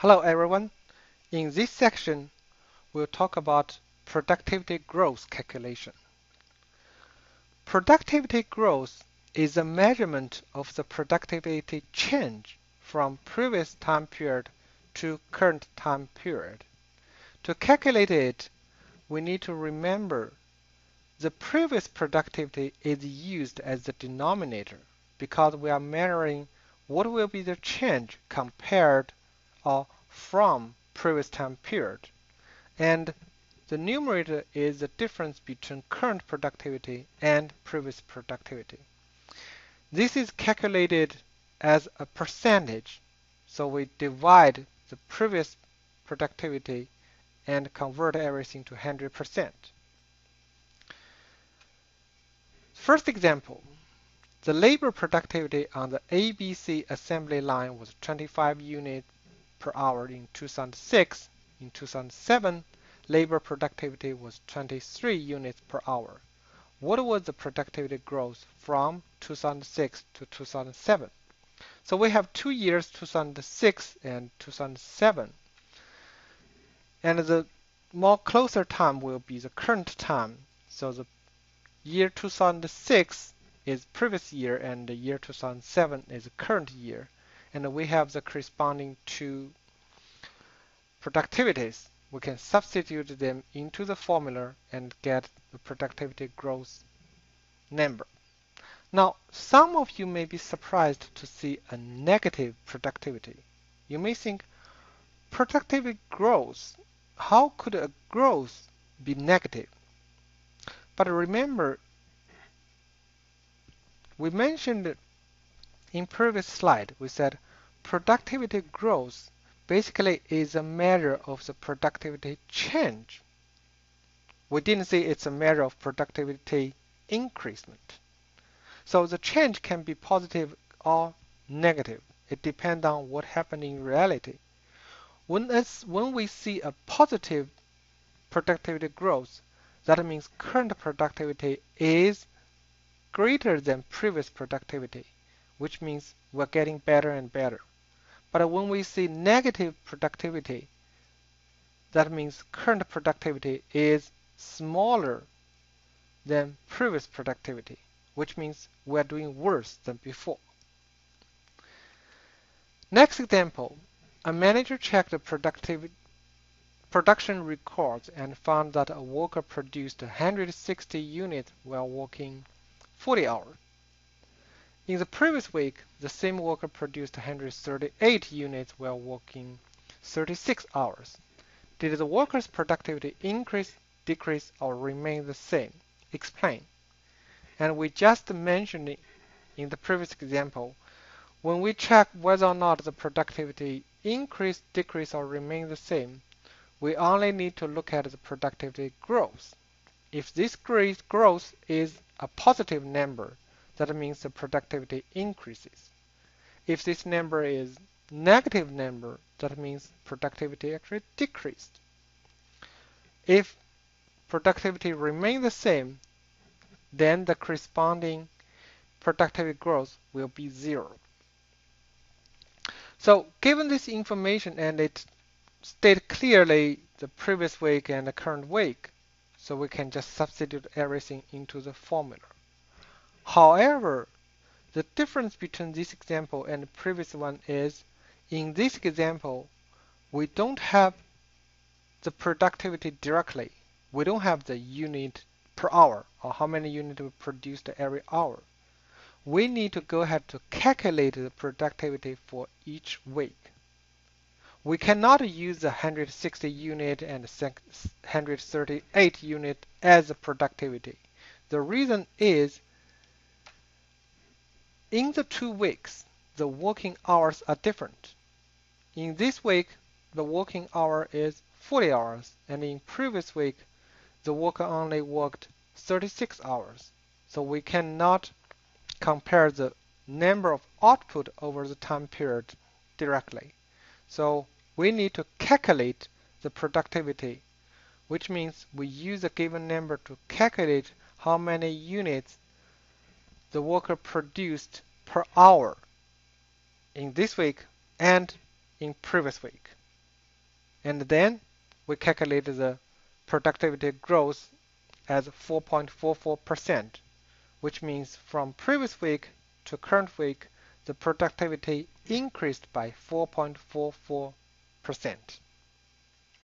Hello everyone. In this section, we'll talk about productivity growth calculation. Productivity growth is a measurement of the productivity change from previous time period to current time period. To calculate it, we need to remember the previous productivity is used as the denominator because we are measuring what will be the change compared or from previous time period. And the numerator is the difference between current productivity and previous productivity. This is calculated as a percentage. So we divide the previous productivity and convert everything to 100%. First example, the labor productivity on the ABC assembly line was 25 units per hour in 2006. In 2007, labor productivity was 23 units per hour. What was the productivity growth from 2006 to 2007? So we have two years, 2006 and 2007. And the more closer time will be the current time. So the year 2006 is previous year and the year 2007 is current year and we have the corresponding two productivities. We can substitute them into the formula and get the productivity growth number. Now some of you may be surprised to see a negative productivity. You may think productivity growth? How could a growth be negative? But remember we mentioned in previous slide, we said productivity growth basically is a measure of the productivity change. We didn't say it's a measure of productivity increasement. So the change can be positive or negative. It depends on what happened in reality. When, it's, when we see a positive productivity growth, that means current productivity is greater than previous productivity, which means we're getting better and better. But when we see negative productivity, that means current productivity is smaller than previous productivity, which means we're doing worse than before. Next example, a manager checked the production records and found that a worker produced 160 units while working 40 hours. In the previous week, the same worker produced 138 units while working 36 hours. Did the worker's productivity increase, decrease, or remain the same? Explain. And we just mentioned in the previous example, when we check whether or not the productivity increase, decrease, or remain the same, we only need to look at the productivity growth. If this growth is a positive number, that means the productivity increases. If this number is negative number, that means productivity actually decreased. If productivity remains the same, then the corresponding productivity growth will be zero. So given this information and it state clearly the previous week and the current week, so we can just substitute everything into the formula. However, the difference between this example and the previous one is in this example, we don't have the productivity directly. We don't have the unit per hour or how many units we produced every hour. We need to go ahead to calculate the productivity for each week we cannot use the 160 unit and 138 unit as productivity. The reason is in the two weeks, the working hours are different. In this week, the working hour is 40 hours, and in previous week, the worker only worked 36 hours. So we cannot compare the number of output over the time period directly. So we need to calculate the productivity, which means we use a given number to calculate how many units the worker produced per hour in this week and in previous week. and then we calculate the productivity growth as 4.44%, which means from previous week to current week, the productivity increased by 4.44%.